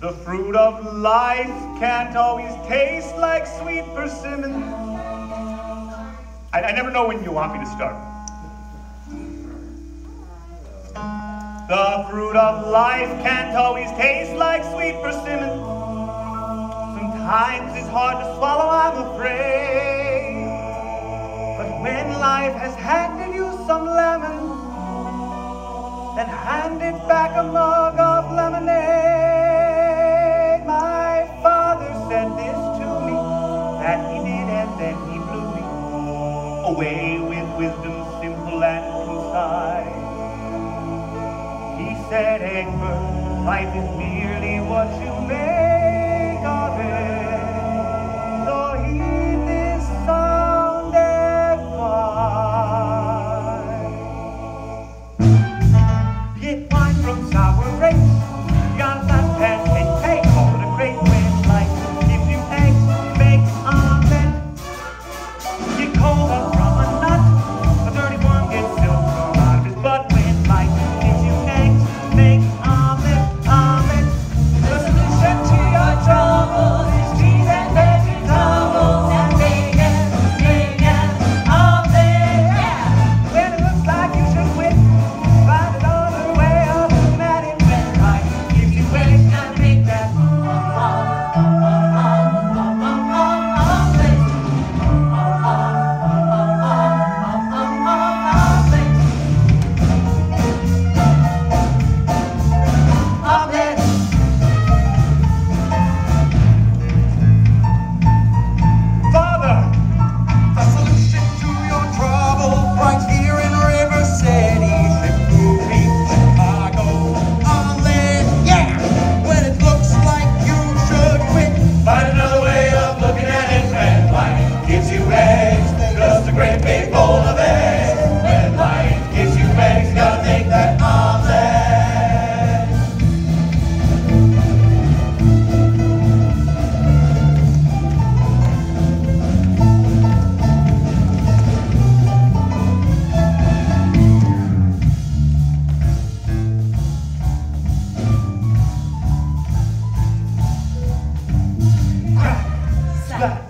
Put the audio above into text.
The fruit of life can't always taste like sweet persimmon. I, I never know when you want me to start. The fruit of life can't always taste like sweet persimmon. Sometimes it's hard to swallow, I'm afraid. But when life has handed you some lemon, then hand it back a mug of lemonade. then he blew me away with wisdom simple and concise. He said, Egbert, life is merely what you make of it. great big bowl of eggs. When life gives you eggs, gotta make that omelet. Slap, slap.